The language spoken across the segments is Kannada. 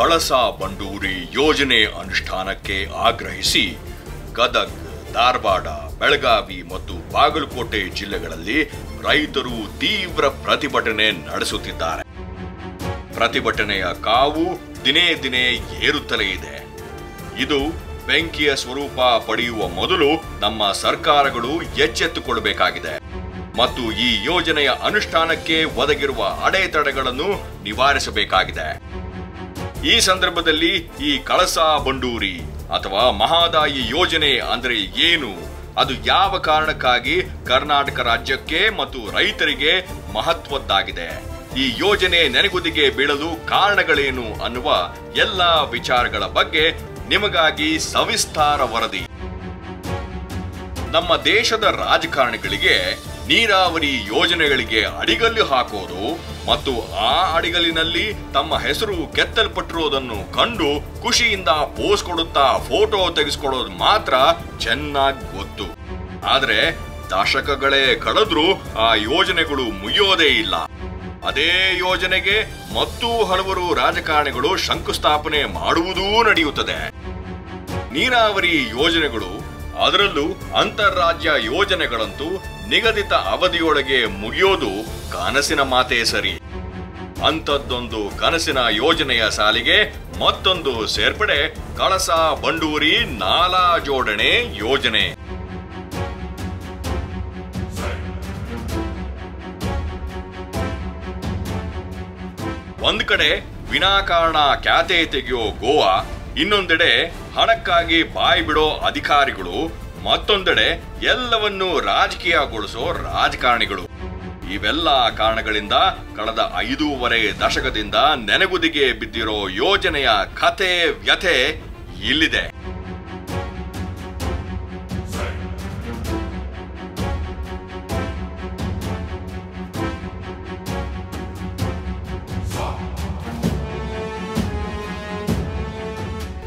ಕಳಸ ಬಂಡೂರಿ ಯೋಜನೆ ಅನುಷ್ಠಾನಕ್ಕೆ ಆಗ್ರಹಿಸಿ ಗದಗ್, ಧಾರವಾಡ, ಬೆಳಗಾವಿ ಮತ್ತು ಬಾಗಲಕೋಟೆ ಜಿಲ್ಲೆಗಳಲ್ಲಿ ರೈತರು ತೀವ್ರ ಪ್ರತಿಭಟನೆ ನಡೆಸುತ್ತಿದ್ದಾರೆ. ಪ್ರತಿಭಟನೆಯ ಕಾವು ದಿನೇ ದಿನೇ ಏರುತ್ತಲೇ ಇದೆ. ಇದು ಬೆಂಕಿಯ ಸ್ವರೂಪ ಪಡೆಯುವ ಮೊದಲು ನಮ್ಮ ಸರ್ಕಾರಗಳು ಎಚ್ಚೆತ್ತುಕೊಳ್ಳಬೇಕಾಗಿದೆ ಮತ್ತು ಈ ಯೋಜನೆಯ ಅನುಷ್ಠಾನಕ್ಕೆ ಒದಗಿರುವ ಅಡೆತಡೆಗಳನ್ನು ನಿವಾರಿಸಬೇಕಾಗಿದೆ. ಈ ಸಂದರ್ಭದಲ್ಲಿ ಈ ಕಳಸ ಬಂಡೂರಿ ಅಥವಾ ಮಹಾದಾಯಿ ಯೋಜನೆ ಅಂದ್ರೆ ಏನು? ಅದು ಯಾವ ಕಾರಣಕ್ಕಾಗಿ ಕರ್ನಾಟಕ ರಾಜ್ಯಕ್ಕೆ ಮತ್ತು ರೈತರಿಗೆ ಮಹತ್ವದ್ದಾಗಿದೆ? ಈ ಯೋಜನೆ ನೆನೆಗುದಿಗೆ ಬೀಳಲು ಕಾರಣಗಳೇನು ಅನ್ನುವ ಎಲ್ಲ ವಿಚಾರಗಳ ಬಗ್ಗೆ ನಿಮಗಾಗಿ ಸವಿಸ್ತಾರ ವರದಿ. ನಮ್ಮ ದೇಶದ ರಾಜಕಾರಣಿಗಳಿಗೆ ನೀರಾವರಿ ಯೋಜನೆಗಳಿಗೆ ಅಡಿಗಲ್ಲು ಹಾಕೋದು ಮತ್ತು ಆ ಅಡಿಗಲಿನಲ್ಲಿ ತಮ್ಮ ಹೆಸರು ಕೆತ್ತಲ್ಪಟ್ಟಿರೋದನ್ನು ಕಂಡು ಖುಷಿಯಿಂದ ಪೋಸ್ ಕೊಡುತ್ತಾ ಫೋಟೋ ತೆಗೆಸ್ಕೊಳ್ಳೋದು ಮಾತ್ರ ಚೆನ್ನಾಗಿ ಗೊತ್ತು. ಆದ್ರೆ ದಶಕಗಳೇ ಕಳೆದ್ರೂ ಆ ಯೋಜನೆಗಳು ಮುಗಿಯೋದೇ ಇಲ್ಲ. ಅದೇ ಯೋಜನೆಗೆ ಮತ್ತೂ ಹಲವರು ರಾಜಕಾರಣಿಗಳು ಶಂಕುಸ್ಥಾಪನೆ ಮಾಡುವುದೂ ನಡೆಯುತ್ತದೆ. ನೀರಾವರಿ ಯೋಜನೆಗಳು ಅದರಲ್ಲೂ ಅಂತಾರಾಜ್ಯ ಯೋಜನೆಗಳಂತೂ ನಿಗದಿತ ಅವಧಿಯೊಳಗೆ ಮುಗಿಯೋದು ಕನಸಿನ ಮಾತೇ ಸರಿ. ಅಂಥದ್ದೊಂದು ಕನಸಿನ ಯೋಜನೆಯ ಸಾಲಿಗೆ ಮತ್ತೊಂದು ಸೇರ್ಪಡೆ, ಕಳಸ ಬಂಡೂರಿ ನಾಲಾ ಜೋಡಣೆ ಯೋಜನೆ. ಒಂದ್ ಕಡೆ ವಿನಾಕಾರಣ ಖ್ಯಾತೆ ತೆಗೆಯೋ ಗೋವಾ, ಇನ್ನೊಂದೆಡೆ ಹಣಕ್ಕಾಗಿ ಬಾಯಿ ಬಿಡೋ ಅಧಿಕಾರಿಗಳು, ಮತ್ತೊಂದೆಡೆ ಎಲ್ಲವನ್ನೂ ರಾಜಕೀಯಗೊಳಿಸೋ ರಾಜಕಾರಣಿಗಳು. ಇವೆಲ್ಲ ಕಾರಣಗಳಿಂದ ಕಳೆದ ಐದೂವರೆ ದಶಕದಿಂದ ನೆನೆಗುದಿಗೆ ಬಿದ್ದಿರೋ ಯೋಜನೆಯ ಕಥೆ ವ್ಯಥೆ ಇಲ್ಲಿದೆ.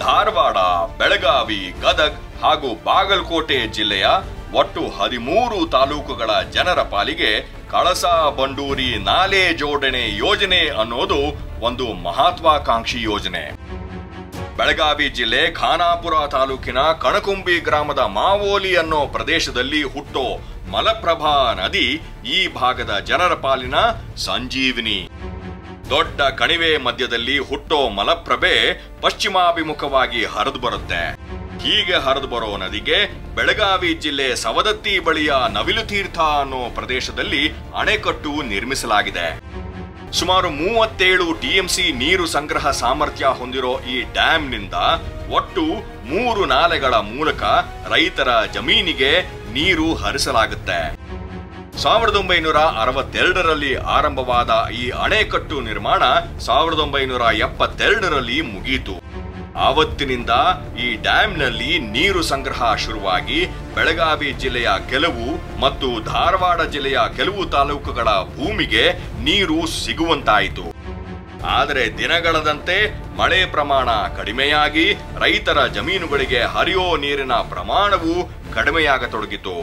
ಧಾರವಾಡ, ಬೆಳಗಾವಿ, ಗದಗ್ ಹಾಗೂ ಬಾಗಲಕೋಟೆ ಜಿಲ್ಲೆಯ ಒಟ್ಟು ಹದಿಮೂರು ತಾಲೂಕುಗಳ ಜನರ ಪಾಲಿಗೆ ಕಳಸ ಬಂಡೂರಿ ನಾಲೆ ಜೋಡಣೆ ಯೋಜನೆ ಅನ್ನೋದು ಒಂದು ಮಹತ್ವಾಕಾಂಕ್ಷಿ ಯೋಜನೆ. ಬೆಳಗಾವಿ ಜಿಲ್ಲೆ ಖಾನಾಪುರ ತಾಲೂಕಿನ ಕಣಕುಂಬಿ ಗ್ರಾಮದ ಮಾವೋಲಿ ಅನ್ನೋ ಪ್ರದೇಶದಲ್ಲಿ ಹುಟ್ಟೋ ಮಲಪ್ರಭಾ ನದಿ ಈ ಭಾಗದ ಜನರ ಪಾಲಿನ ಸಂಜೀವಿನಿ. ದೊಡ್ಡ ಕಣಿವೆ ಮಧ್ಯದಲ್ಲಿ ಹುಟ್ಟೋ ಮಲಪ್ರಭೆ ಪಶ್ಚಿಮಾಭಿಮುಖವಾಗಿ ಹರಿದು ಬರುತ್ತೆ. ಹೀಗೆ ಹರಿದು ಬರೋ ನದಿಗೆ ಬೆಳಗಾವಿ ಜಿಲ್ಲೆ ಸವದತ್ತಿ ಬಳಿಯ ನವಿಲು ತೀರ್ಥ ಅನ್ನೋ ಪ್ರದೇಶದಲ್ಲಿ ಅಣೆಕಟ್ಟು ನಿರ್ಮಿಸಲಾಗಿದೆ. ಸುಮಾರು ಮೂವತ್ತೇಳು ಟಿಎಂಸಿ ನೀರು ಸಂಗ್ರಹ ಸಾಮರ್ಥ್ಯ ಹೊಂದಿರೋ ಈ ಡ್ಯಾಂನಿಂದ ಒಟ್ಟು ಮೂರು ನಾಲೆಗಳ ಮೂಲಕ ರೈತರ ಜಮೀನಿಗೆ ನೀರು ಹರಿಸಲಾಗುತ್ತೆ. ಸಾವಿರದ ಒಂಬೈನೂರ ಅರವತ್ತೆರಡರಲ್ಲಿ ಆರಂಭವಾದ ಈ ಅಣೆಕಟ್ಟು ನಿರ್ಮಾಣ ಸಾವಿರದ ಒಂಬೈನೂರ ಎಪ್ಪತ್ತೆರಡರಲ್ಲಿ ಮುಗಿಯಿತು ಆವತ್ತಿನಿಂದ ಈ ಡ್ಯಾಂನಲ್ಲಿ ನೀರು ಸಂಗ್ರಹ ಶುರುವಾಗಿ ಬೆಳಗಾವಿ ಜಿಲ್ಲೆಯ ಕೆಲವು ಮತ್ತು ಧಾರವಾಡ ಜಿಲ್ಲೆಯ ಕೆಲವು ತಾಲೂಕುಗಳ ಭೂಮಿಗೆ ನೀರು ಸಿಗುವಂತಾಯಿತು. ಆದರೆ ದಿನಗಳದಂತೆ ಮಳೆ ಪ್ರಮಾಣ ಕಡಿಮೆಯಾಗಿ ರೈತರ ಜಮೀನುಗಳಿಗೆ ಹರಿಯೋ ನೀರಿನ ಪ್ರಮಾಣವು ಕಡಿಮೆಯಾಗತೊಡಗಿತು.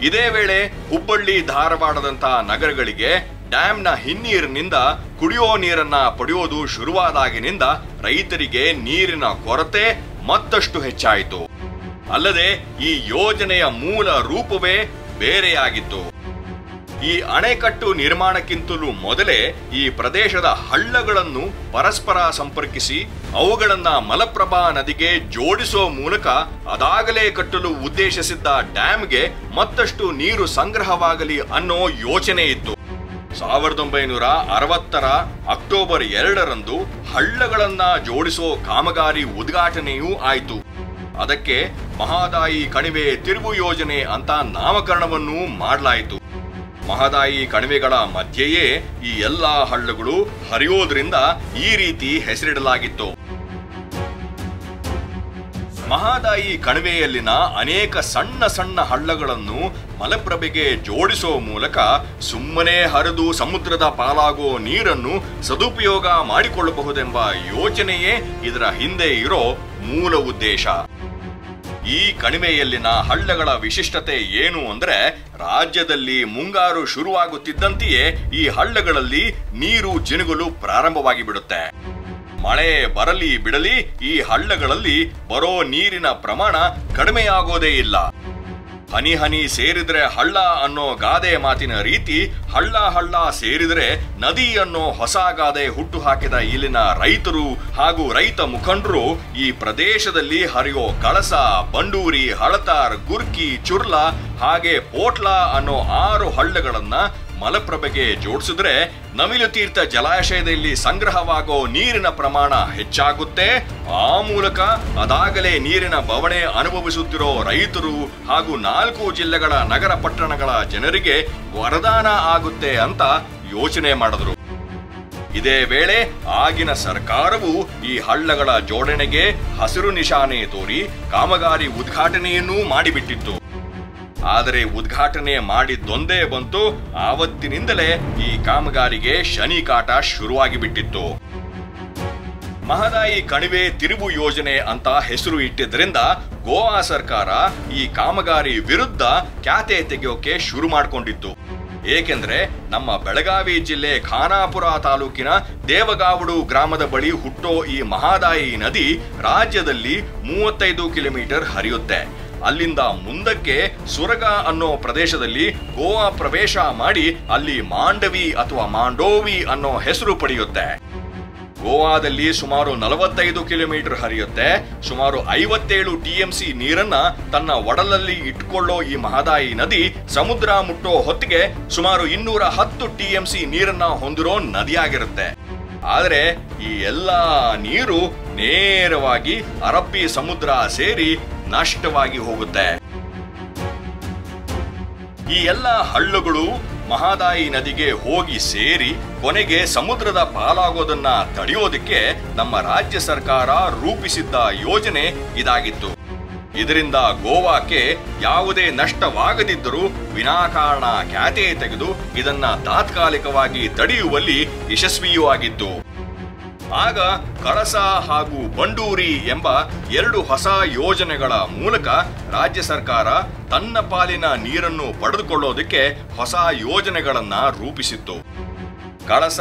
ಇದೇ ವೇಳೆ ಹುಬ್ಬಳ್ಳಿ ಧಾರವಾಡದಂತಹ ನಗರಗಳಿಗೆ ಡ್ಯಾಂನ ಹಿನ್ನೀರಿನಿಂದ ಕುಡಿಯೋ ನೀರನ್ನ ಪಡೆಯೋದು ಶುರುವಾದಾಗಿನಿಂದ ರೈತರಿಗೆ ನೀರಿನ ಕೊರತೆ ಮತ್ತಷ್ಟು ಹೆಚ್ಚಾಯಿತು. ಅಲ್ಲದೆ ಈ ಯೋಜನೆಯ ಮೂಲ ರೂಪವೇ ಬೇರೆಯಾಗಿತ್ತು. ಈ ಅಣೆಕಟ್ಟು ನಿರ್ಮಾಣಕ್ಕಿಂತಲೂ ಮೊದಲೇ ಈ ಪ್ರದೇಶದ ಹಳ್ಳಗಳನ್ನು ಪರಸ್ಪರ ಸಂಪರ್ಕಿಸಿ ಅವುಗಳನ್ನ ಮಲಪ್ರಭಾ ನದಿಗೆ ಜೋಡಿಸುವ ಮೂಲಕ ಅದಾಗಲೇ ಕಟ್ಟಲು ಉದ್ದೇಶಿಸಿದ್ದ ಡ್ಯಾಂಗೆ ಮತ್ತಷ್ಟು ನೀರು ಸಂಗ್ರಹವಾಗಲಿ ಅನ್ನೋ ಯೋಚನೆ ಇತ್ತು. ಸಾವಿರದ ಒಂಬೈನೂರ ಅರವತ್ತರ ಅಕ್ಟೋಬರ್ ಎರಡರಂದು ಹಳ್ಳಗಳನ್ನ ಜೋಡಿಸೋ ಕಾಮಗಾರಿ ಉದ್ಘಾಟನೆಯೂ ಆಯಿತು. ಅದಕ್ಕೆ ಮಹಾದಾಯಿ ಕಣಿವೆ ತಿರುವು ಯೋಜನೆ ಅಂತ ನಾಮಕರಣವನ್ನು ಮಾಡಲಾಯಿತು. ಮಹದಾಯಿ ಕಣಿವೆಗಳ ಮಧ್ಯೆಯೇ ಈ ಎಲ್ಲಾ ಹಳ್ಳಗಳು ಹರಿಯೋದ್ರಿಂದ ಈ ರೀತಿ ಹೆಸರಿಡಲಾಗಿತ್ತು. ಮಹಾದಾಯಿ ಕಣಿವೆಯಲ್ಲಿನ ಅನೇಕ ಸಣ್ಣ ಸಣ್ಣ ಹಳ್ಳಗಳನ್ನು ಮಲಪ್ರಭೆಗೆ ಜೋಡಿಸುವ ಮೂಲಕ ಸುಮ್ಮನೆ ಹರಿದು ಸಮುದ್ರದ ಪಾಲಾಗೋ ನೀರನ್ನು ಸದುಪಯೋಗ ಮಾಡಿಕೊಳ್ಳಬಹುದೆಂಬ ಯೋಚನೆಯೇ ಇದರ ಹಿಂದೆ ಇರೋ ಮೂಲ ಉದ್ದೇಶ. ಈ ಕಣಿವೆಯಲ್ಲಿನ ಹಳ್ಳಗಳ ವಿಶಿಷ್ಟತೆ ಏನು ಅಂದ್ರೆ ರಾಜ್ಯದಲ್ಲಿ ಮುಂಗಾರು ಶುರುವಾಗುತ್ತಿದ್ದಂತೆಯೇ ಈ ಹಳ್ಳಗಳಲ್ಲಿ ನೀರು ಜಿನುಗಲು ಪ್ರಾರಂಭವಾಗಿ ಬಿಡುತ್ತೆ ಮಳೆ ಬರಲಿ ಬಿಡಲಿ ಈ ಹಳ್ಳಗಳಲ್ಲಿ ಬರೋ ನೀರಿನ ಪ್ರಮಾಣ ಕಡಿಮೆಯಾಗೋದೇ ಇಲ್ಲ. ಹನಿ ಹನಿ ಸೇರಿದ್ರೆ ಹಳ್ಳ ಅನ್ನೋ ಗಾದೆ ಮಾತಿನ ರೀತಿ ಹಳ್ಳ ಹಳ್ಳ ಸೇರಿದ್ರೆ ನದಿ ಅನ್ನೋ ಹೊಸ ಗಾದೆ ಹುಟ್ಟು ಹಾಕಿದ ಇಲ್ಲಿನ ರೈತರು ಹಾಗೂ ರೈತ ಮುಖಂಡರು ಈ ಪ್ರದೇಶದಲ್ಲಿ ಹರಿಯೋ ಕಳಸ, ಬಂಡೂರಿ, ಹಳತಾರ್, ಗುರ್ಕಿ, ಚುರ್ಲ ಹಾಗೆ ಪೋಟ್ಲಾ ಅನ್ನೋ ಆರು ಹಳ್ಳಗಳನ್ನ ಮಲಪ್ರಭೆಗೆ ಜೋಡಿಸಿದ್ರೆ ನವಿಲು ತೀರ್ಥ ಜಲಾಶಯದಲ್ಲಿ ಸಂಗ್ರಹವಾಗೋ ನೀರಿನ ಪ್ರಮಾಣ ಹೆಚ್ಚಾಗುತ್ತೆ. ಆ ಮೂಲಕ ಅದಾಗಲೇ ನೀರಿನ ಬವಣೆ ಅನುಭವಿಸುತ್ತಿರೋ ರೈತರು ಹಾಗೂ ನಾಲ್ಕು ಜಿಲ್ಲೆಗಳ ನಗರ ಪಟ್ಟಣಗಳ ಜನರಿಗೆ ವರದಾನ ಆಗುತ್ತೆ ಅಂತ ಯೋಚನೆ ಮಾಡಿದ್ರು. ಇದೇ ವೇಳೆ ಆಗಿನ ಸರ್ಕಾರವು ಈ ಹಳ್ಳಗಳ ಜೋಡಣೆಗೆ ಹಸಿರು ನಿಶಾನೆ ತೋರಿ ಕಾಮಗಾರಿ ಉದ್ಘಾಟನೆಯನ್ನೂ ಮಾಡಿಬಿಟ್ಟಿತ್ತು. ಆದರೆ ಉದ್ಘಾಟನೆ ಮಾಡಿದ್ದೊಂದೇ ಬಂತು. ಆವತ್ತಿನಿಂದಲೇ ಈ ಕಾಮಗಾರಿಗೆ ಶನಿ ಕಾಟ ಶುರುವಾಗಿ ಬಿಟ್ಟಿತ್ತು ಮಹದಾಯಿ ಕಣಿವೆ ತಿರುವು ಯೋಜನೆ ಅಂತ ಹೆಸರು ಇಟ್ಟಿದ್ದರಿಂದ ಗೋವಾ ಸರ್ಕಾರ ಈ ಕಾಮಗಾರಿ ವಿರುದ್ಧ ಖ್ಯಾತೆ ತೆಗೆಯೋಕೆ ಶುರು ಮಾಡಿಕೊಂಡಿತ್ತು. ಏಕೆಂದ್ರೆ ನಮ್ಮ ಬೆಳಗಾವಿ ಜಿಲ್ಲೆ ಖಾನಾಪುರ ತಾಲೂಕಿನ ದೇವಗಾವಡು ಗ್ರಾಮದ ಬಳಿ ಹುಟ್ಟೋ ಈ ಮಹಾದಾಯಿ ನದಿ ರಾಜ್ಯದಲ್ಲಿ ಮೂವತ್ತೈದು ಕಿಲೋಮೀಟರ್ ಹರಿಯುತ್ತೆ. ಅಲ್ಲಿಂದ ಮುಂದಕ್ಕೆ ಸುರಗ ಅನ್ನೋ ಪ್ರದೇಶದಲ್ಲಿ ಗೋವಾ ಪ್ರವೇಶ ಮಾಡಿ ಅಲ್ಲಿ ಮಾಂಡವಿ ಅಥವಾ ಮಾಂಡೋವಿ ಅನ್ನೋ ಹೆಸರು ಪಡೆಯುತ್ತೆ. ಗೋವಾದಲ್ಲಿ ಸುಮಾರು ನಲವತ್ತೈದು ಕಿಲೋಮೀಟರ್ ಹರಿಯುತ್ತೆ. ಸುಮಾರು ಐವತ್ತೇಳು ಟಿಎಂಸಿ ನೀರನ್ನ ತನ್ನ ಒಡಲಲ್ಲಿ ಇಟ್ಕೊಳ್ಳೋ ಈ ಮಹದಾಯಿ ನದಿ ಸಮುದ್ರ ಮುಟ್ಟೋ ಹೊತ್ತಿಗೆ ಸುಮಾರು ಇನ್ನೂರ ಹತ್ತು ಟಿಎಂಸಿ ನೀರನ್ನ ಹೊಂದಿರೋ ನದಿಯಾಗಿರುತ್ತೆ. ಆದರೆ ಈ ಎಲ್ಲಾ ನೀರು ನೇರವಾಗಿ ಅರಬ್ಬಿ ಸಮುದ್ರ ಸೇರಿ ನಷ್ಟವಾಗಿ ಹೋಗುತ್ತೆ. ಈ ಎಲ್ಲ ಹಳ್ಳುಗಳು ಮಹದಾಯಿ ನದಿಗೆ ಹೋಗಿ ಸೇರಿ ಕೊನೆಗೆ ಸಮುದ್ರದ ಪಾಲಾಗೋದನ್ನ ತಡೆಯೋದಕ್ಕೆ ನಮ್ಮ ರಾಜ್ಯ ಸರ್ಕಾರ ರೂಪಿಸಿದ್ದ ಯೋಜನೆ ಇದಾಗಿತ್ತು. ಇದರಿಂದ ಗೋವಾಕ್ಕೆ ಯಾವುದೇ ನಷ್ಟವಾಗದಿದ್ದರೂ ವಿನಾಕಾರಣ ಖ್ಯಾತೆ ತೆಗೆದು ಇದನ್ನ ತಾತ್ಕಾಲಿಕವಾಗಿ ತಡೆಯುವಲ್ಲಿ ಯಶಸ್ವಿಯೂ ಆಗಿತ್ತು. ಆಗ ಕಳಸ ಹಾಗೂ ಬಂಡೂರಿ ಎಂಬ ಎರಡು ಹೊಸ ಯೋಜನೆಗಳ ಮೂಲಕ ರಾಜ್ಯ ಸರ್ಕಾರ ತನ್ನ ಪಾಲಿನ ನೀರನ್ನು ಪಡೆದುಕೊಳ್ಳೋದಕ್ಕೆ ಹೊಸ ಯೋಜನೆಗಳನ್ನ ರೂಪಿಸಿತ್ತು. ಕಳಸ,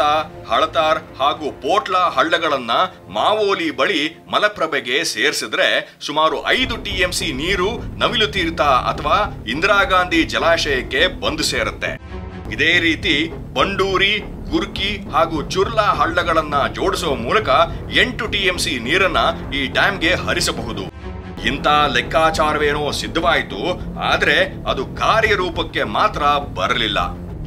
ಹಳತಾರ್ ಹಾಗೂ ಪೋಟ್ಲ ಹಳ್ಳಗಳನ್ನ ಮಾವೋಲಿ ಬಳಿ ಮಲಪ್ರಭೆಗೆ ಸೇರಿಸಿದ್ರೆ ಸುಮಾರು ಐದು ಟಿಎಂಸಿ ನೀರು ನವಿಲು ತೀರ್ಥ ಅಥವಾ ಇಂದಿರಾ ಜಲಾಶಯಕ್ಕೆ ಬಂದು ಸೇರುತ್ತೆ. ಇದೇ ರೀತಿ ಬಂಡೂರಿ ಗುರ್ಕಿ ಹಾಗೂ ಚುರ್ಲಾ ಹಳ್ಳಗಳನ್ನ ಜೋಡಿಸುವ ಮೂಲಕ ಎಂಟು ಟಿಎಂಸಿ ನೀರನ್ನ ಈ ಡ್ಯಾಂಗೆ ಹರಿಸಬಹುದು. ಇಂಥ ಲೆಕ್ಕಾಚಾರವೇನೋ ಸಿದ್ಧವಾಯಿತು, ಆದ್ರೆ ಅದು ಕಾರ್ಯರೂಪಕ್ಕೆ ಮಾತ್ರ ಬರಲಿಲ್ಲ.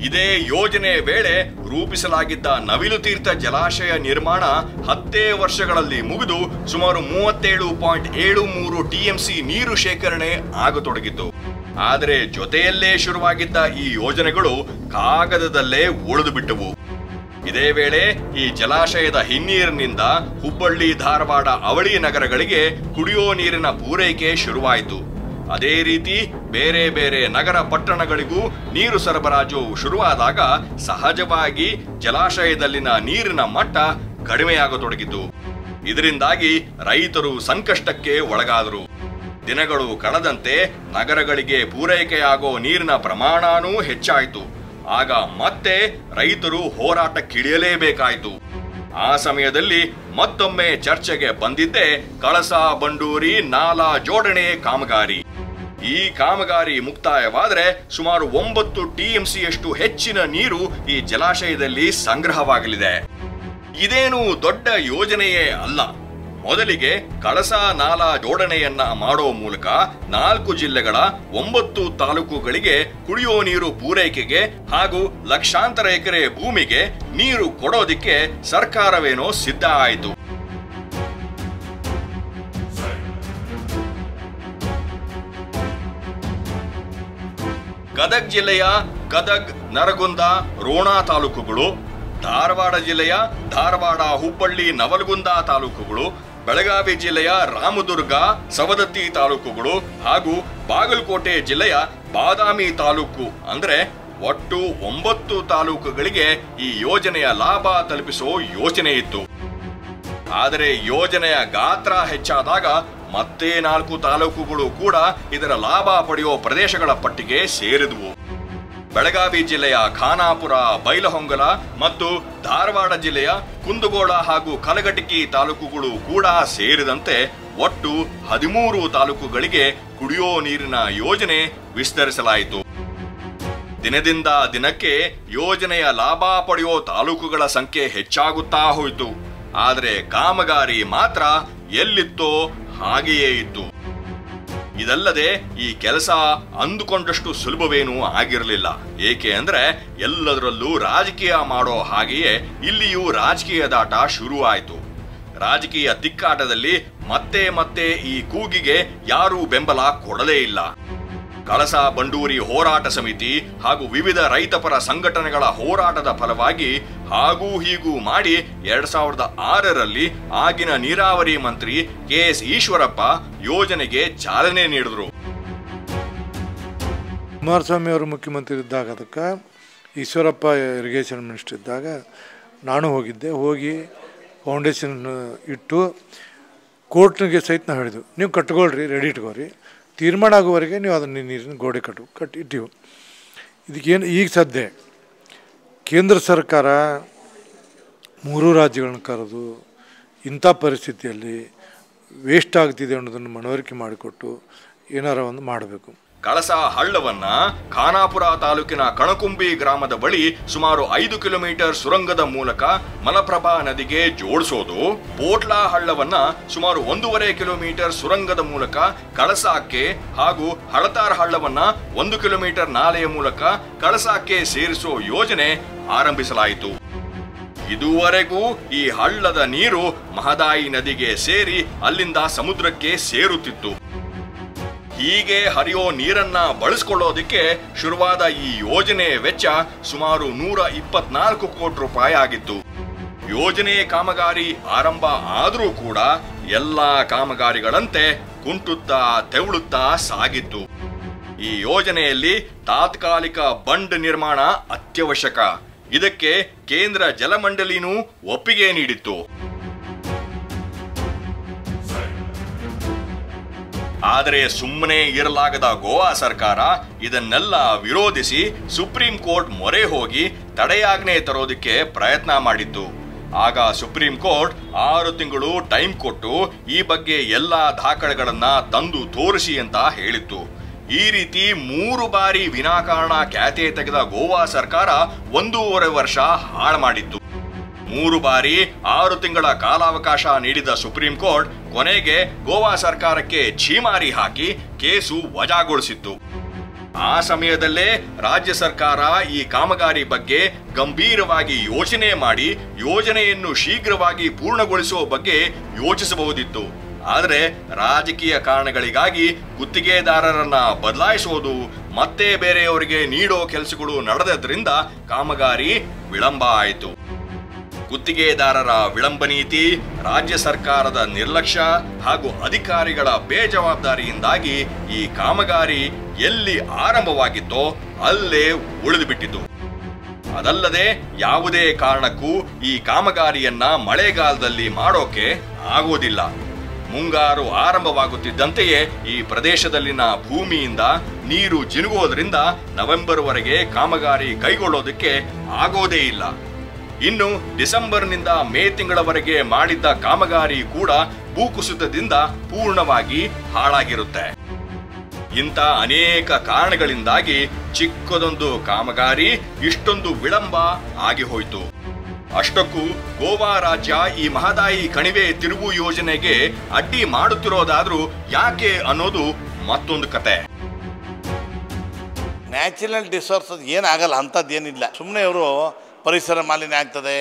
ಇದೇ ಯೋಜನೆ ವೇಳೆ ರೂಪಿಸಲಾಗಿದ್ದ ನವಿಲು ತೀರ್ಥ ಜಲಾಶಯ ನಿರ್ಮಾಣ ಹತ್ತೇ ವರ್ಷಗಳಲ್ಲಿ ಮುಗಿದು ಸುಮಾರು ಮೂವತ್ತೇಳು ಪಾಯಿಂಟ್ ಏಳು ಮೂರು ಟಿಎಂಸಿ ನೀರು ಶೇಖರಣೆ ಆಗತೊಡಗಿತು. ಆದರೆ ಜೊತೆಯಲ್ಲೇ ಶುರುವಾಗಿದ್ದ ಈ ಯೋಜನೆಗಳು ಕಾಗದದಲ್ಲೇ ಉಳಿದು ಬಿಟ್ಟವು ಇದೇ ವೇಳೆ ಈ ಜಲಾಶಯದ ಹಿನ್ನೀರಿನಿಂದ ಹುಬ್ಬಳ್ಳಿ, ಧಾರವಾಡ ಅವಳಿ ನಗರಗಳಿಗೆ ಕುಡಿಯೋ ನೀರಿನ ಪೂರೈಕೆ ಶುರುವಾಯಿತು. ಅದೇ ರೀತಿ ಬೇರೆ ಬೇರೆ ನಗರ ಪಟ್ಟಣಗಳಿಗೂ ನೀರು ಸರಬರಾಜು ಶುರುವಾದಾಗ ಸಹಜವಾಗಿ ಜಲಾಶಯದಲ್ಲಿನ ನೀರಿನ ಮಟ್ಟ ಕಡಿಮೆಯಾಗತೊಡಗಿತು. ಇದರಿಂದಾಗಿ ರೈತರು ಸಂಕಷ್ಟಕ್ಕೆ ಒಳಗಾದರು. ದಿನಗಳು ಕಳೆದಂತೆ ನಗರಗಳಿಗೆ ಪೂರೈಕೆಯಾಗೋ ನೀರಿನ ಪ್ರಮಾಣನೂ ಹೆಚ್ಚಾಯಿತು. ಆಗ ಮತ್ತೆ ರೈತರು ಹೋರಾಟಕ್ಕಿಳಿಯಲೇಬೇಕಾಯಿತು. ಆ ಸಮಯದಲ್ಲಿ ಮತ್ತೊಮ್ಮೆ ಚರ್ಚೆಗೆ ಬಂದಿದ್ದೇ ಕಳಸ, ಬಂಡೂರಿ, ನಾಲಾ ಜೋಡಣೆ ಕಾಮಗಾರಿ. ಈ ಕಾಮಗಾರಿ ಮುಕ್ತಾಯವಾದರೆ ಸುಮಾರು ಒಂಬತ್ತು ಟಿಎಂಸಿಯಷ್ಟು ಹೆಚ್ಚಿನ ನೀರು ಈ ಜಲಾಶಯದಲ್ಲಿ ಸಂಗ್ರಹವಾಗಲಿದೆ. ಇದೇನು ದೊಡ್ಡ ಯೋಜನೆಯೇ ಅಲ್ಲ. ಮೊದಲಿಗೆ ಕಳಸ ನಾಲಾ ಜೋಡಣೆಯನ್ನ ಮಾಡುವ ಮೂಲಕ ನಾಲ್ಕು ಜಿಲ್ಲೆಗಳ ಒಂಬತ್ತು ತಾಲೂಕುಗಳಿಗೆ ಕುಡಿಯೋ ನೀರು ಪೂರೈಕೆಗೆ ಹಾಗೂ ಲಕ್ಷಾಂತರ ಎಕರೆ ಭೂಮಿಗೆ ನೀರು ಕೊಡೋದಿಕ್ಕೆ ಸರ್ಕಾರವೇನೋ ಸಿದ್ಧ ಆಯಿತು. ಗದಗ್ ಜಿಲ್ಲೆಯ ಗದಗ್, ನರಗುಂದ, ರೋಣ ತಾಲೂಕುಗಳು, ಧಾರವಾಡ ಜಿಲ್ಲೆಯ ಧಾರವಾಡ, ಹುಬ್ಬಳ್ಳಿ, ನವಲಗುಂದ ತಾಲೂಕುಗಳು ಬೆಳಗಾವಿ ಜಿಲ್ಲೆಯ ರಾಮದುರ್ಗ, ಸವದತ್ತಿ ತಾಲೂಕುಗಳು ಹಾಗೂ ಬಾಗಲಕೋಟೆ ಜಿಲ್ಲೆಯ ಬಾದಾಮಿ ತಾಲೂಕು, ಅಂದರೆ ಒಟ್ಟು ಒಂಬತ್ತು ತಾಲೂಕುಗಳಿಗೆ ಈ ಯೋಜನೆಯ ಲಾಭ ತಲುಪಿಸೋ ಯೋಜನೆ ಇತ್ತು. ಆದರೆ ಯೋಜನೆಯ ಗಾತ್ರ ಹೆಚ್ಚಾದಾಗ ಮತ್ತೆ ನಾಲ್ಕು ತಾಲೂಕುಗಳು ಕೂಡ ಇದರ ಲಾಭ ಪಡೆಯುವ ಪ್ರದೇಶಗಳ ಪಟ್ಟಿಗೆ ಸೇರಿದವು. ಬೆಳಗಾವಿ ಜಿಲ್ಲೆಯ ಖಾನಾಪುರ, ಬೈಲಹೊಂಗಲ ಮತ್ತು ಧಾರವಾಡ ಜಿಲ್ಲೆಯ ಕುಂದಗೋಳ ಹಾಗೂ ಕಲಘಟಕಿ ತಾಲೂಕುಗಳು ಕೂಡ ಸೇರಿದಂತೆ ಒಟ್ಟು ಹದಿಮೂರು ತಾಲೂಕುಗಳಿಗೆ ಕುಡಿಯೋ ನೀರಿನ ಯೋಜನೆ ವಿಸ್ತರಿಸಲಾಯಿತು. ದಿನದಿಂದ ದಿನಕ್ಕೆ ಯೋಜನೆಯ ಲಾಭ ಪಡೆಯೋ ತಾಲೂಕುಗಳ ಸಂಖ್ಯೆ ಹೆಚ್ಚಾಗುತ್ತಾ ಹೋಯಿತು. ಆದರೆ ಕಾಮಗಾರಿ ಮಾತ್ರ ಎಲ್ಲಿತ್ತೋ ಹಾಗೆಯೇ ಇತ್ತು. ಇದಲ್ಲದೆ ಈ ಕೆಲಸ ಅಂದುಕೊಂಡಷ್ಟು ಸುಲಭವೇನೂ ಆಗಿರಲಿಲ್ಲ. ಏಕೆ ಅಂದ್ರೆ ಎಲ್ಲದರಲ್ಲೂ ರಾಜಕೀಯ ಮಾಡೋ ಹಾಗೆಯೇ ಇಲ್ಲಿಯೂ ರಾಜಕೀಯದಾಟ ಶುರುವಾಯಿತು. ರಾಜಕೀಯ ತಿಕ್ಕಾಟದಲ್ಲಿ ಮತ್ತೆ ಮತ್ತೆ ಈ ಕೂಗಿಗೆ ಯಾರೂ ಬೆಂಬಲ ಕೊಡಲೇ ಇಲ್ಲ. ಕಳಸಾ ಬಂಡೂರಿ ಹೋರಾಟ ಸಮಿತಿ ಹಾಗೂ ವಿವಿಧ ರೈತಪರ ಸಂಘಟನೆಗಳ ಹೋರಾಟದ ಫಲವಾಗಿ ಹಾಗೂ ಹೀಗೂ ಮಾಡಿ ಎರಡ್ ಸಾವಿರದ ಆರರಲ್ಲಿ ಆಗಿನ ನೀರಾವರಿ ಮಂತ್ರಿ ಕೆ ಎಸ್ ಈಶ್ವರಪ್ಪ ಯೋಜನೆಗೆ ಚಾಲನೆ ನೀಡಿದ್ರು. ಕುಮಾರಸ್ವಾಮಿ ಅವರು ಮುಖ್ಯಮಂತ್ರಿ ಇದ್ದಾಗ ಅದಕ್ಕೆ, ಈಶ್ವರಪ್ಪ ಇರಿಗೇಷನ್ ಮಿನಿಸ್ಟರ್ ಇದ್ದಾಗ ನಾನು ಹೋಗಿದ್ದೆ. ಹೋಗಿ ಫೌಂಡೇಶನ್ ಇಟ್ಟು ಕೋರ್ಟ್ನಿಗೆ ಸಹಿತ ನಾವು ಹೇಳಿದ್ವು ನೀವು ಕಟ್ಕೊಳ್ರಿ, ರೆಡಿ ಇಟ್ಕೋರಿ ತೀರ್ಮಾನ ಆಗುವವರೆಗೆ ನೀವು ಅದನ್ನು ನೀರಿನ ಗೋಡೆ ಕಟ್ಟು ಕಟ್ಟಿ ಇಟ್ಟಿವು ಇದಕ್ಕೇನು ಈಗ ಸದ್ಯ ಕೇಂದ್ರ ಸರ್ಕಾರ ಮೂರು ರಾಜ್ಯಗಳನ್ನ ಕರೆದು ಇಂಥ ಪರಿಸ್ಥಿತಿಯಲ್ಲಿ ವೇಸ್ಟ್ ಆಗ್ತಿದೆ ಅನ್ನೋದನ್ನು ಮನವರಿಕೆ ಮಾಡಿಕೊಟ್ಟು ಏನಾರ ಒಂದು ಮಾಡಬೇಕು. ಕಳಸಾ ಹಳ್ಳವನ್ನ ಖಾನಾಪುರ ತಾಲೂಕಿನ ಕಣಕುಂಬಿ ಗ್ರಾಮದ ಬಳಿ ಸುಮಾರು ಐದು ಕಿಲೋಮೀಟರ್ ಸುರಂಗದ ಮೂಲಕ ಮಲಪ್ರಭಾ ನದಿಗೆ ಜೋಡಿಸೋದು. ಪೋಟ್ಲಾ ಹಳ್ಳವನ್ನ ಸುಮಾರು ಒಂದೂವರೆ ಕಿಲೋಮೀಟರ್ ಸುರಂಗದ ಮೂಲಕ ಕಳಸಾಕ್ಕೆ ಹಾಗೂ ಹಳತಾರ್ ಹಳ್ಳವನ್ನ ಒಂದು ಕಿಲೋಮೀಟರ್ ನಾಲೆಯ ಮೂಲಕ ಕಳಸಾಕ್ಕೆ ಸೇರಿಸೋ ಯೋಜನೆ ಆರಂಭಿಸಲಾಯಿತು. ಇದುವರೆಗೂ ಈ ಹಳ್ಳದ ನೀರು ಮಹದಾಯಿ ನದಿಗೆ ಸೇರಿ ಅಲ್ಲಿಂದ ಸಮುದ್ರಕ್ಕೆ ಸೇರುತ್ತಿತ್ತು. ಹೀಗೆ ಹರಿಯೋ ನೀರನ್ನ ಬಳಸ್ಕೊಳ್ಳೋದಕ್ಕೆ ಶುರುವಾದ ಈ ಯೋಜನೆ ವೆಚ್ಚ ಸುಮಾರು ನೂರ ಇಪ್ಪತ್ನಾಲ್ಕು ಕೋಟಿ ರೂಪಾಯಿ ಆಗಿತ್ತು. ಯೋಜನೆ ಕಾಮಗಾರಿ ಆರಂಭ ಆದರೂ ಕೂಡ ಎಲ್ಲಾ ಕಾಮಗಾರಿಗಳಂತೆ ಕುಂಟುತ್ತಾ ತೆವಳುತ್ತಾ ಸಾಗಿತ್ತು. ಈ ಯೋಜನೆಯಲ್ಲಿ ತಾತ್ಕಾಲಿಕ ಬಂಡ್ ನಿರ್ಮಾಣ ಅತ್ಯವಶ್ಯಕ. ಇದಕ್ಕೆ ಕೇಂದ್ರ ಜಲಮಂಡಳಿನೂ ಒಪ್ಪಿಗೆ ನೀಡಿತ್ತು. ಆದರೆ ಸುಮ್ಮನೆ ಇರಲಾಗದ ಗೋವಾ ಸರ್ಕಾರ ಇದನ್ನೆಲ್ಲ ವಿರೋಧಿಸಿ ಸುಪ್ರೀಂ ಕೋರ್ಟ್ ಮೊರೆ ಹೋಗಿ ತಡೆಯಾಜ್ಞೆ ತರೋದಕ್ಕೆ ಪ್ರಯತ್ನ ಮಾಡಿತ್ತು ಆಗ ಸುಪ್ರೀಂ ಕೋರ್ಟ್ ಆರು ತಿಂಗಳು ಟೈಮ್ ಕೊಟ್ಟು ಈ ಬಗ್ಗೆ ಎಲ್ಲ ದಾಖಲೆಗಳನ್ನ ತಂದು ತೋರಿಸಿ ಅಂತ ಹೇಳಿತ್ತು. ಈ ರೀತಿ ಮೂರು ಬಾರಿ ವಿನಾಕಾರಣ ಖ್ಯಾತೆ ತೆಗೆದ ಗೋವಾ ಸರ್ಕಾರ ಒಂದೂವರೆ ವರ್ಷ ಹಾಳು ಮಾಡಿತ್ತು. ಮೂರು ಬಾರಿ ಆರು ತಿಂಗಳ ಕಾಲಾವಕಾಶ ನೀಡಿದ ಸುಪ್ರೀಂ ಕೋರ್ಟ್ ಕೊನೆಗೆ ಗೋವಾ ಸರ್ಕಾರಕ್ಕೆ ಛೀಮಾರಿ ಹಾಕಿ ಕೇಸು ವಜಾಗೊಳಿಸಿತ್ತು. ಆ ಸಮಯದಲ್ಲೇ ರಾಜ್ಯ ಸರ್ಕಾರ ಈ ಕಾಮಗಾರಿ ಬಗ್ಗೆ ಗಂಭೀರವಾಗಿ ಯೋಚನೆ ಮಾಡಿ ಯೋಜನೆಯನ್ನು ಶೀಘ್ರವಾಗಿ ಪೂರ್ಣಗೊಳಿಸುವ ಬಗ್ಗೆ ಯೋಚಿಸಬಹುದಿತ್ತು. ಆದರೆ ರಾಜಕೀಯ ಕಾರಣಗಳಿಗಾಗಿ ಗುತ್ತಿಗೆದಾರರನ್ನ ಬದಲಾಯಿಸುವುದು ಮತ್ತೆ ಬೇರೆಯವರಿಗೆ ನೀಡೋ ಕೆಲಸಗಳು ನಡೆದದ್ರಿಂದ ಕಾಮಗಾರಿ ವಿಳಂಬ ಆಯಿತು. ಗುತ್ತಿಗೆದಾರರ ವಿಳಂಬ ನೀತಿ, ರಾಜ್ಯ ಸರ್ಕಾರದ ನಿರ್ಲಕ್ಷ್ಯ ಹಾಗೂ ಅಧಿಕಾರಿಗಳ ಬೇಜವಾಬ್ದಾರಿಯಿಂದಾಗಿ ಈ ಕಾಮಗಾರಿ ಎಲ್ಲಿ ಆರಂಭವಾಗಿತ್ತೋ ಅಲ್ಲೇ ಉಳಿದುಬಿಟ್ಟಿತು. ಅದಲ್ಲದೆ ಯಾವುದೇ ಕಾರಣಕ್ಕೂ ಈ ಕಾಮಗಾರಿಯನ್ನ ಮಳೆಗಾಲದಲ್ಲಿ ಮಾಡೋಕೆ ಆಗೋದಿಲ್ಲ ಮುಂಗಾರು ಆರಂಭವಾಗುತ್ತಿದ್ದಂತೆಯೇ ಈ ಪ್ರದೇಶದಲ್ಲಿನ ಭೂಮಿಯಿಂದ ನೀರು ಜಿನುಗೋದ್ರಿಂದ ನವೆಂಬರ್ವರೆಗೆ ಕಾಮಗಾರಿ ಕೈಗೊಳ್ಳೋದಕ್ಕೆ ಆಗೋದೇ ಇಲ್ಲ. ಇನ್ನು ಡಿಸೆಂಬರ್ನಿಂದ ಮೇ ತಿಂಗಳವರೆಗೆ ಮಾಡಿದ್ದ ಕಾಮಗಾರಿ ಕೂಡ ಭೂಕುಸಿತದಿಂದ ಪೂರ್ಣವಾಗಿ ಹಾಳಾಗಿರುತ್ತೆ. ಇಂಥ ಅನೇಕ ಕಾರಣಗಳಿಂದಾಗಿ ಚಿಕ್ಕದೊಂದು ಕಾಮಗಾರಿ ಇಷ್ಟೊಂದು ವಿಳಂಬ ಆಗಿ ಹೋಯಿತು. ಅಷ್ಟಕ್ಕೂ ಗೋವಾ ರಾಜ್ಯ ಈ ಮಹದಾಯಿ ಕಣಿವೆ ತಿರುವು ಯೋಜನೆಗೆ ಅಡ್ಡಿ ಮಾಡುತ್ತಿರೋದಾದ್ರೂ ಯಾಕೆ ಅನ್ನೋದು ಮತ್ತೊಂದು ಕತೆ. ನ್ಯಾಚುರಲ್ ಡಿಸೋರ್ಸ್ ಏನಾಗಲ್ಲ ಅಂಥದ್ದೇನಿಲ್ಲ. ಸುಮ್ಮನೆ ಇವರು ಪರಿಸರ ಮಾಲಿನ್ಯ ಆಗ್ತದೆ,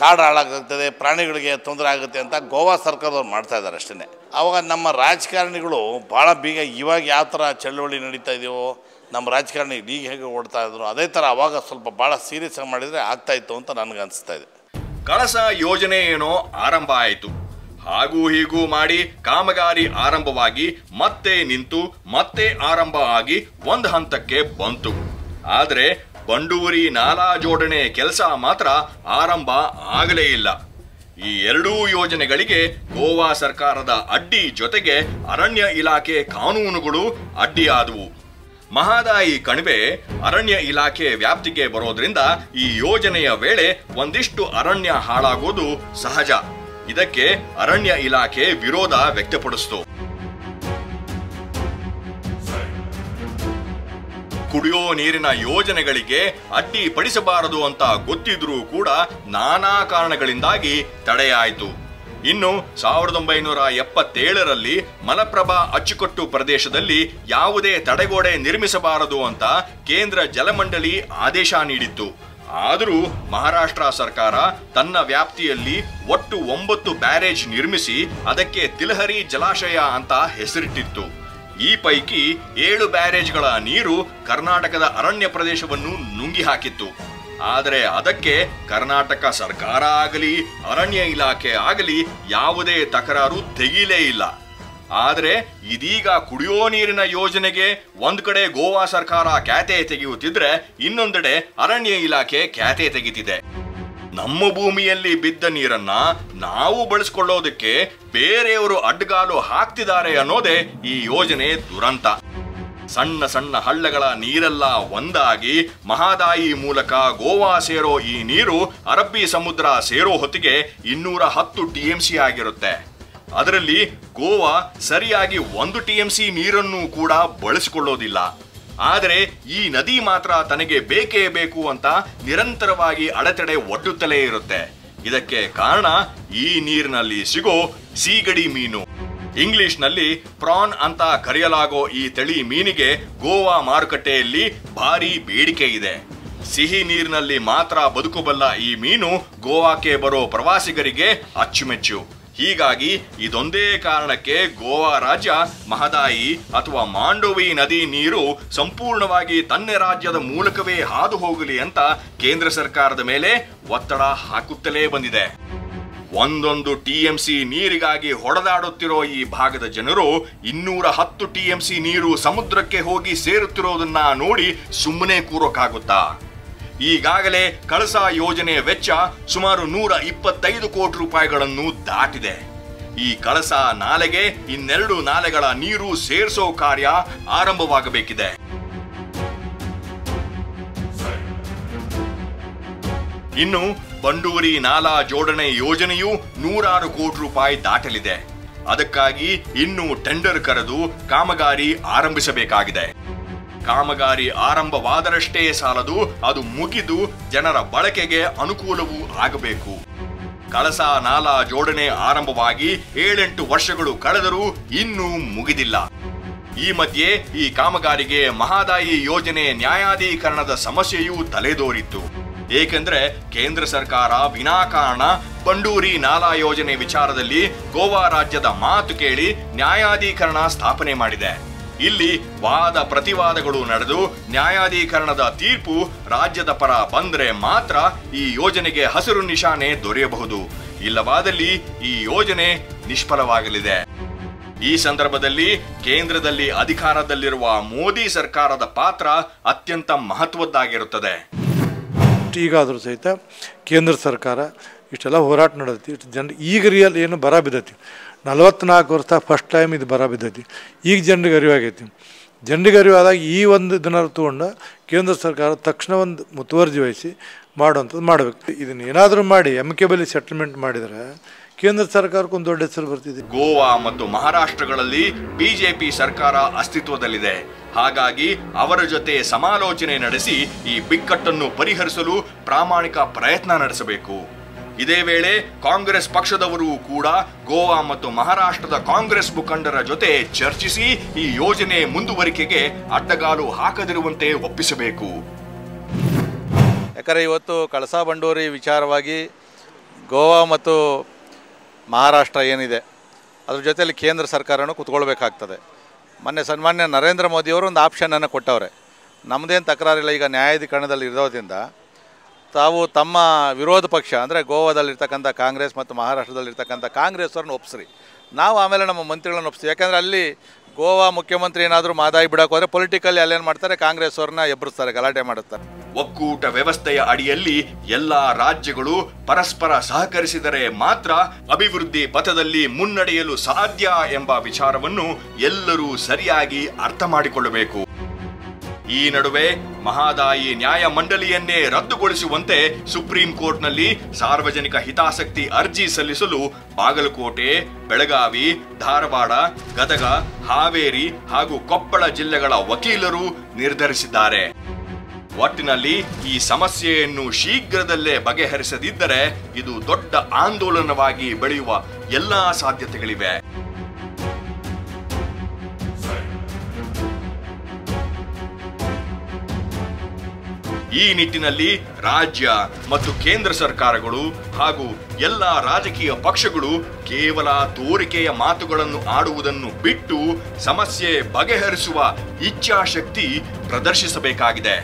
ಕಾಡು ಹಾಳಾಗ್ತದೆ, ಪ್ರಾಣಿಗಳಿಗೆ ತೊಂದರೆ ಆಗುತ್ತೆ ಅಂತ ಗೋವಾ ಸರ್ಕಾರದವ್ರು ಮಾಡ್ತಾ ಇದ್ದಾರೆ ಅಷ್ಟೇ ಅವಾಗ ನಮ್ಮ ರಾಜಕಾರಣಿಗಳು ಭಾಳ ಬೀಗ ಇವಾಗ ಯಾವ ಥರ ಚಳುವಳಿ ನಡೀತಾ ಇದೆಯೋ, ನಮ್ಮ ರಾಜಕಾರಣಿ ಈಗ ಹೇಗೆ ಓಡ್ತಾ ಇದ್ರು, ಅದೇ ಥರ ಅವಾಗ ಸ್ವಲ್ಪ ಭಾಳ ಸೀರಿಯಸ್ ಆಗಿ ಮಾಡಿದರೆ ಆಗ್ತಾ ಇತ್ತು ಅಂತ ನನಗೆ ಅನಿಸ್ತಾ ಇದೆ. ಕಳಸ ಯೋಜನೆ ಏನೋ ಆರಂಭ ಆಯಿತು. ಹಾಗೂ ಹೀಗೂ ಮಾಡಿ ಕಾಮಗಾರಿ ಆರಂಭವಾಗಿ ಮತ್ತೆ ನಿಂತು ಮತ್ತೆ ಆರಂಭ ಆಗಿ ಒಂದು ಹಂತಕ್ಕೆ ಬಂತು. ಆದರೆ ಬಂಡೂರಿ ನಾಲಾ ಜೋಡಣೆ ಕೆಲಸ ಮಾತ್ರ ಆರಂಭ ಆಗಲೇ ಇಲ್ಲ. ಈ ಎರಡೂ ಯೋಜನೆಗಳಿಗೆ ಗೋವಾ ಸರ್ಕಾರದ ಅಡ್ಡಿ ಜೊತೆಗೆ ಅರಣ್ಯ ಇಲಾಖೆ ಕಾನೂನುಗಳು ಅಡ್ಡಿಯಾದವು. ಮಹಾದಾಯಿ ಕಣಿವೆ ಅರಣ್ಯ ಇಲಾಖೆ ವ್ಯಾಪ್ತಿಗೆ ಬರೋದ್ರಿಂದ ಈ ಯೋಜನೆಯ ವೇಳೆ ಒಂದಿಷ್ಟು ಅರಣ್ಯ ಹಾಳಾಗೋದು ಸಹಜ. ಇದಕ್ಕೆ ಅರಣ್ಯ ಇಲಾಖೆ ವಿರೋಧ ವ್ಯಕ್ತಪಡಿಸಿತು. ಕುಡಿಯೋ ನೀರಿನ ಯೋಜನೆಗಳಿಗೆ ಅಡ್ಡಿಪಡಿಸಬಾರದು ಅಂತ ಗೊತ್ತಿದ್ರೂ ಕೂಡ ನಾನಾ ಕಾರಣಗಳಿಂದಾಗಿ ತಡೆಯಾಯಿತು. ಇನ್ನು ಸಾವಿರದ ಒಂಬೈನೂರ ಎಪ್ಪತ್ತೇಳರಲ್ಲಿ ಮಲಪ್ರಭಾ ಅಚ್ಚುಕಟ್ಟು ಪ್ರದೇಶದಲ್ಲಿ ಯಾವುದೇ ತಡೆಗೋಡೆ ನಿರ್ಮಿಸಬಾರದು ಅಂತ ಕೇಂದ್ರ ಜಲಮಂಡಳಿ ಆದೇಶ ನೀಡಿತ್ತು. ಆದರೂ ಮಹಾರಾಷ್ಟ್ರ ಸರ್ಕಾರ ತನ್ನ ವ್ಯಾಪ್ತಿಯಲ್ಲಿ ಒಟ್ಟು ಒಂಬತ್ತು ಬ್ಯಾರೇಜ್ ನಿರ್ಮಿಸಿ ಅದಕ್ಕೆ ತಿಲಹರಿ ಜಲಾಶಯ ಅಂತ ಹೆಸರಿಟ್ಟಿತ್ತು. ಈ ಪೈಕಿ ಏಳು ಬ್ಯಾರೇಜ್ಗಳ ನೀರು ಕರ್ನಾಟಕದ ಅರಣ್ಯ ಪ್ರದೇಶವನ್ನು ನುಂಗಿ ಹಾಕಿತ್ತು. ಆದರೆ ಅದಕ್ಕೆ ಕರ್ನಾಟಕ ಸರ್ಕಾರ ಆಗಲಿ, ಅರಣ್ಯ ಇಲಾಖೆ ಆಗಲಿ ಯಾವುದೇ ತಕರಾರು ತೆಗೀಲೇ ಇಲ್ಲ. ಆದರೆ ಇದೀಗ ಕುಡಿಯೋ ನೀರಿನ ಯೋಜನೆಗೆ ಒಂದು ಕಡೆ ಗೋವಾ ಸರ್ಕಾರ ಖ್ಯಾತೆ ತೆಗೆಯುತ್ತಿದ್ರೆ ಇನ್ನೊಂದೆಡೆ ಅರಣ್ಯ ಇಲಾಖೆ ಖ್ಯಾತೆ ತೆಗಿತಿದೆ. ನಮ್ಮ ಭೂಮಿಯಲ್ಲಿ ಬಿದ್ದ ನೀರನ್ನ ನಾವು ಬಳಸ್ಕೊಳ್ಳೋದಕ್ಕೆ ಬೇರೆಯವರು ಅಡ್ಡಗಾಲು ಹಾಕ್ತಿದ್ದಾರೆ ಅನ್ನೋದೇ ಈ ಯೋಜನೆ ದುರಂತ. ಸಣ್ಣ ಸಣ್ಣ ಹಳ್ಳಗಳ ನೀರೆಲ್ಲ ಒಂದಾಗಿ ಮಹಾದಾಯಿ ಮೂಲಕ ಗೋವಾ ಸೇರೋ ಈ ನೀರು ಅರಬ್ಬಿ ಸಮುದ್ರ ಸೇರೋ ಹೊತ್ತಿಗೆ ಇನ್ನೂರ ಹತ್ತು ಟಿಎಂಸಿ ಆಗಿರುತ್ತೆ. ಅದರಲ್ಲಿ ಗೋವಾ ಸರಿಯಾಗಿ ಒಂದು ಟಿಎಂಸಿ ನೀರನ್ನು ಕೂಡ ಬಳಸಿಕೊಳ್ಳೋದಿಲ್ಲ. ಆದರೆ ಈ ನದಿ ಮಾತ್ರ ತನಗೆ ಬೇಕೇ ಬೇಕು ಅಂತ ನಿರಂತರವಾಗಿ ಅಡೆತಡೆ ಒಡ್ಡುತ್ತಲೇ ಇರುತ್ತೆ. ಇದಕ್ಕೆ ಕಾರಣ ಈ ನೀರಿನಲ್ಲಿ ಸಿಗೋ ಸೀಗಡಿ ಮೀನು. ಇಂಗ್ಲಿಷ್ನಲ್ಲಿ ಪ್ರಾನ್ ಅಂತ ಕರೆಯಲಾಗೋ ಈ ತಳಿ ಮೀನಿಗೆ ಗೋವಾ ಮಾರುಕಟ್ಟೆಯಲ್ಲಿ ಭಾರಿ ಬೇಡಿಕೆ ಇದೆ. ಸಿಹಿ ನೀರಿನಲ್ಲಿ ಮಾತ್ರ ಬದುಕುಬಲ್ಲ ಈ ಮೀನು ಗೋವಾಕ್ಕೆ ಬರೋ ಪ್ರವಾಸಿಗರಿಗೆ ಅಚ್ಚುಮೆಚ್ಚು. ಹೀಗಾಗಿ ಇದೊಂದೇ ಕಾರಣಕ್ಕೆ ಗೋವಾ ರಾಜ್ಯ, ಮಹದಾಯಿ ಅಥವಾ ಮಾಂಡೋವಿ ನದಿ ನೀರು ಸಂಪೂರ್ಣವಾಗಿ ತನ್ನ ರಾಜ್ಯದ ಮೂಲಕವೇ ಹಾದು ಹೋಗಲಿ ಅಂತ ಕೇಂದ್ರ ಸರ್ಕಾರದ ಮೇಲೆ ಒತ್ತಡ ಹಾಕುತ್ತಲೇ ಬಂದಿದೆ. ಒಂದೊಂದು ಟಿಎಂಸಿ ನೀರಿಗಾಗಿ ಹೊಡೆದಾಡುತ್ತಿರೋ ಈ ಭಾಗದ ಜನರು ಇನ್ನೂರ ಹತ್ತು ಟಿಎಂಸಿ ನೀರು ಸಮುದ್ರಕ್ಕೆ ಹೋಗಿ ಸೇರುತ್ತಿರೋದನ್ನ ನೋಡಿ ಸುಮ್ಮನೆ ಕೂರೋಕ್ಕಾಗುತ್ತಾ? ಈಗಾಗಲೇ ಕಳಸಾ ಯೋಜನೆಯ ವೆಚ್ಚ ಸುಮಾರು ನೂರ ಇಪ್ಪತ್ತೈದು ಕೋಟಿ ರೂಪಾಯಿಗಳನ್ನು ದಾಟಿದೆ. ಈ ಕಳಸಾ ನಾಲೆಗೆ ಇನ್ನೆರಡು ನಾಲೆಗಳ ನೀರು ಸೇರಿಸೋ ಕಾರ್ಯ ಆರಂಭವಾಗಬೇಕಿದೆ. ಇನ್ನು ಬಂಡೂರಿ ನಾಲಾ ಜೋಡಣೆ ಯೋಜನೆಯು ನೂರಾರು ಕೋಟಿ ರೂಪಾಯಿ ದಾಟಲಿದೆ. ಅದಕ್ಕಾಗಿ ಇನ್ನು ಟೆಂಡರ್ ಕರೆದು ಕಾಮಗಾರಿ ಆರಂಭಿಸಬೇಕಾಗಿದೆ. ಕಾಮಗಾರಿ ಆರಂಭವಾದರಷ್ಟೇ ಸಾಲದು, ಅದು ಮುಗಿದು ಜನರ ಬಳಕೆಗೆ ಅನುಕೂಲವೂ ಆಗಬೇಕು. ಕಳಸ ನಾಲಾ ಜೋಡಣೆ ಆರಂಭವಾಗಿ ಏಳೆಂಟು ವರ್ಷಗಳು ಕಳೆದರೂ ಇನ್ನೂ ಮುಗಿದಿಲ್ಲ. ಈ ಮಧ್ಯೆ ಈ ಕಾಮಗಾರಿಗೆ ಮಹಾದಾಯಿ ಯೋಜನೆ ನ್ಯಾಯಾಧೀಕರಣದ ಸಮಸ್ಯೆಯೂ ತಲೆದೋರಿತ್ತು. ಏಕೆಂದರೆ ಕೇಂದ್ರ ಸರ್ಕಾರ ವಿನಾಕಾರಣ ಬಂಡೂರಿ ನಾಲಾ ಯೋಜನೆ ವಿಚಾರದಲ್ಲಿ ಗೋವಾ ರಾಜ್ಯದ ಮಾತು ಕೇಳಿ ನ್ಯಾಯಾಧೀಕರಣ ಸ್ಥಾಪನೆ ಮಾಡಿದೆ. ಇಲ್ಲಿ ವಾದ ಪ್ರತಿವಾದಗಳು ನಡೆದು ನ್ಯಾಯಾಧೀಕರಣದ ತೀರ್ಪು ರಾಜ್ಯದ ಪರ ಬಂದ್ರೆ ಮಾತ್ರ ಈ ಯೋಜನೆಗೆ ಹಸಿರು ನಿಶಾನೆ ದೊರೆಯಬಹುದು. ಇಲ್ಲವಾದಲ್ಲಿ ಈ ಯೋಜನೆ ನಿಷ್ಫಲವಾಗಲಿದೆ. ಈ ಸಂದರ್ಭದಲ್ಲಿ ಕೇಂದ್ರದಲ್ಲಿ ಅಧಿಕಾರದಲ್ಲಿರುವ ಮೋದಿ ಸರ್ಕಾರದ ಪಾತ್ರ ಅತ್ಯಂತ ಮಹತ್ವದ್ದಾಗಿರುತ್ತದೆ. ಈಗಾದರೂ ಸಹಿತ ಕೇಂದ್ರ ಸರ್ಕಾರ ಇಷ್ಟೆಲ್ಲ ಹೋರಾಟ ನಡೆದೈತಿ. ಇಷ್ಟು ಜನ ಈಗ ರಿಯಲ್ ಏನು ಬರ ಬಿದ್ದೈತಿ. ನಲವತ್ನಾಲ್ಕು ವರ್ಷ ಫಸ್ಟ್ ಟೈಮ್ ಇದು ಬರ ಬಿದ್ದೈತಿ. ಈಗ ಜನರಿಗೆ ಅರಿವಾಗೈತಿ ಜನರಿಗೆ ಅರಿವಾದಾಗ ಈ ಒಂದು ದಿನ ತೊಗೊಂಡು ಕೇಂದ್ರ ಸರ್ಕಾರ ತಕ್ಷಣ ಒಂದು ಮುತುವರ್ಜಿ ವಹಿಸಿ ಮಾಡುವಂಥದ್ದು ಮಾಡಬೇಕು. ಇದನ್ನು ಏನಾದರೂ ಮಾಡಿ ಎಮ್ಕೆಬಲಿ ಸೆಟಲ್ಮೆಂಟ್ ಮಾಡಿದರೆ ಕೇಂದ್ರ ಸರ್ಕಾರಕ್ಕೆ ಒಂದು ದೊಡ್ಡ ಹೆಸರು ಬರ್ತಿದೆ. ಗೋವಾ ಮತ್ತು ಮಹಾರಾಷ್ಟ್ರಗಳಲ್ಲಿ ಬಿಜೆಪಿ ಸರ್ಕಾರ ಅಸ್ತಿತ್ವದಲ್ಲಿದೆ. ಹಾಗಾಗಿ ಅವರ ಜೊತೆ ಸಮಾಲೋಚನೆ ನಡೆಸಿ ಈ ಬಿಕ್ಕಟ್ಟನ್ನು ಪರಿಹರಿಸಲು ಪ್ರಾಮಾಣಿಕ ಪ್ರಯತ್ನ ನಡೆಸಬೇಕು. ಇದೇ ವೇಳೆ ಕಾಂಗ್ರೆಸ್ ಪಕ್ಷದವರು ಕೂಡ ಗೋವಾ ಮತ್ತು ಮಹಾರಾಷ್ಟ್ರದ ಕಾಂಗ್ರೆಸ್ ಮುಖಂಡರ ಜೊತೆ ಚರ್ಚಿಸಿ ಈ ಯೋಜನೆ ಮುಂದುವರಿಕೆಗೆ ಅಡ್ಡಗಾಲು ಹಾಕದಿರುವಂತೆ ಒಪ್ಪಿಸಬೇಕು. ಯಾಕಂದರೆ ಇವತ್ತು ಕಳಸಾ ಬಂಡೂರಿ ವಿಚಾರವಾಗಿ ಗೋವಾ ಮತ್ತು ಮಹಾರಾಷ್ಟ್ರ ಏನಿದೆ, ಅದ್ರ ಜೊತೆಯಲ್ಲಿ ಕೇಂದ್ರ ಸರ್ಕಾರನೂ ಕುತ್ಕೊಳ್ಬೇಕಾಗ್ತದೆ. ಮೊನ್ನೆ ಸನ್ಮಾನ್ಯ ನರೇಂದ್ರ ಮೋದಿಯವರು ಒಂದು ಆಪ್ಷನನ್ನು ಕೊಟ್ಟವ್ರೆ. ನಮ್ಮದೇನು ತಕರಾರಿಲ್ಲ, ಈಗ ನ್ಯಾಯಾಧೀಕರಣದಲ್ಲಿ ಇರೋದ್ರಿಂದ ತಾವು ತಮ್ಮ ವಿರೋಧ ಪಕ್ಷ, ಅಂದರೆ ಗೋವಾದಲ್ಲಿರ್ತಕ್ಕಂಥ ಕಾಂಗ್ರೆಸ್ ಮತ್ತು ಮಹಾರಾಷ್ಟ್ರದಲ್ಲಿರ್ತಕ್ಕಂಥ ಕಾಂಗ್ರೆಸ್ಸವ್ರನ್ನ ಒಪ್ಸ್ರಿ. ನಾವು ಆಮೇಲೆ ನಮ್ಮ ಮಂತ್ರಿಗಳನ್ನು ಒಪ್ಸ್ತೀವಿ. ಯಾಕೆಂದರೆ ಅಲ್ಲಿ ಗೋವಾ ಮುಖ್ಯಮಂತ್ರಿ ಏನಾದರೂ ಮಾದಾಯಿ ಬಿಡಕ್ಕೆ ಹೋದರೆ ಪೊಲಿಟಿಕಲ್ಲಿ ಅಲ್ಲೇನು ಮಾಡ್ತಾರೆ ಕಾಂಗ್ರೆಸ್ ಅವ್ರನ್ನ ಎಬ್ಬರಿಸ್ತಾರೆ ಗಲಾಟೆ ಮಾಡುತ್ತಾರೆ. ಒಕ್ಕೂಟ ವ್ಯವಸ್ಥೆಯ ಅಡಿಯಲ್ಲಿ ಎಲ್ಲಾ ರಾಜ್ಯಗಳು ಪರಸ್ಪರ ಸಹಕರಿಸಿದರೆ ಮಾತ್ರ ಅಭಿವೃದ್ಧಿ ಪಥದಲ್ಲಿ ಮುನ್ನಡೆಯಲು ಸಾಧ್ಯ ಎಂಬ ವಿಚಾರವನ್ನು ಎಲ್ಲರೂ ಸರಿಯಾಗಿ ಅರ್ಥ ಮಾಡಿಕೊಳ್ಳಬೇಕು. ಈ ನಡುವೆ ಮಹಾದಾಯಿ ನ್ಯಾಯ ಮಂಡಳಿಯನ್ನೇ ರದ್ದುಗೊಳಿಸುವಂತೆ ಸುಪ್ರೀಂ ಕೋರ್ಟ್ನಲ್ಲಿ ಸಾರ್ವಜನಿಕ ಹಿತಾಸಕ್ತಿ ಅರ್ಜಿ ಸಲ್ಲಿಸಲು ಬಾಗಲಕೋಟೆ, ಬೆಳಗಾವಿ, ಧಾರವಾಡ, ಗದಗ, ಹಾವೇರಿ ಹಾಗೂ ಕೊಪ್ಪಳ ಜಿಲ್ಲೆಗಳ ವಕೀಲರು ನಿರ್ಧರಿಸಿದ್ದಾರೆ. ಒಟ್ಟಿನಲ್ಲಿ ಈ ಸಮಸ್ಯೆಯನ್ನು ಶೀಘ್ರದಲ್ಲೇ ಬಗೆಹರಿಸದಿದ್ದರೆ ಇದು ದೊಡ್ಡ ಆಂದೋಲನವಾಗಿ ಬೆಳೆಯುವ ಎಲ್ಲಾ ಸಾಧ್ಯತೆಗಳಿವೆ. ಈ ನಿಟ್ಟಿನಲ್ಲಿ ರಾಜ್ಯ ಮತ್ತು ಕೇಂದ್ರ ಸರ್ಕಾರಗಳು ಹಾಗೂ ಎಲ್ಲ ರಾಜಕೀಯ ಪಕ್ಷಗಳು ಕೇವಲ ತೋರಿಕೆಯ ಮಾತುಗಳನ್ನು ಆಡುವುದನ್ನು ಬಿಟ್ಟು ಸಮಸ್ಯೆ ಬಗೆಹರಿಸುವ ಇಚ್ಛಾಶಕ್ತಿ ಪ್ರದರ್ಶಿಸಬೇಕಾಗಿದೆ.